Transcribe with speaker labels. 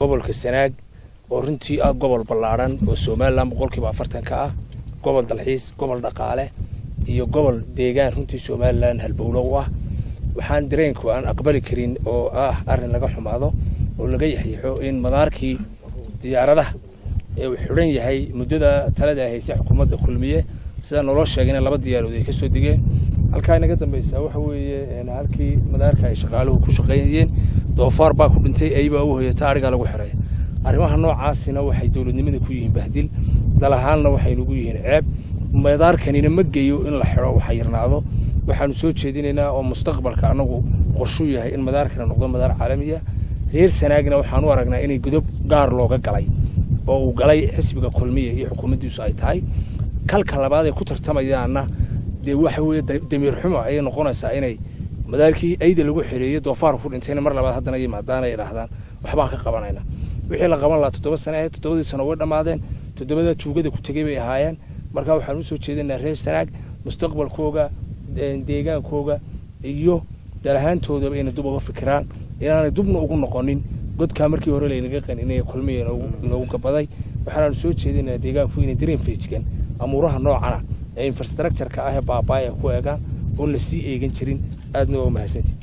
Speaker 1: gobolka sanaag oo runtii ah gobol ballaadhan oo somalilan boqolkiiba afartan ka ah gobol dalxiis gobol dhaqaale iyo gobol deegaan runtii somalilan halbowlo u ah. Waxaan dareenku aan aqbali karin oo ah arrin laga xumaado oo laga yaxyaxo in madaarkii diyaaradaha uu xidhan yahay muddada talada haysay xukuumadda kulmiye sida naloo sheegayna laba diyaarood ay ka soo degeen. Halkaa inaga dambaysaa waxa weeye halkii madaarka ay shaqaaluhu ku shaqaynayeen doofaar baa ku dhintay aybaa u hoyata arigaa lagu xidhay arrimaha noocaasina waxay dowladnimada ku yihiin bahdil dal ahaanna waxay nagu yihiin ceeb. Madaarkanina ma geeyo in la xidho waxa yarnaado waxaanu soo jeedinaynaa oo mustaqbalka annagu qorshuu yahay in madaarkana noqdo madaar caalamiya. Reer sanaagna waxaan u aragnaa inay godob gaar looga galay oo uu galay xisbiga kulmiya iyo xukuumaddiisu ay tahay. Kalka labaad ay ku tartamayaanna dee waxa weeye damiir xumo ayay noqonaysaa inay madaarkii ayda lagu xereeyey doofaar ku dhintayna mar labaad haddana yimaadaan ay idhaahdaan waxbaan ka qabanayna. Wixii la qaban lahaa toddoba sane ahayd toddobadii sano way dhammaadeen. Toddobada tuugada ku tegey bay ahaayeen. Marka waxaan u soo jeedinaa reer sanaag mustaqbalkooga deegaankooga iyo dalahaantoodaba inay dub uga fikiraan inaanay dubna ugu noqonin. Godkaa markii hore laynaga qaninaya kulmiya inoogu gabaday. Waxaanaanu soo jeedinaa deegaanku inay dareen feejigan. Amuuraha noocana ee infrastructureka ah ee baabaaya ku eegaan oon la sii eegan jirin aadna waa u mahadsantii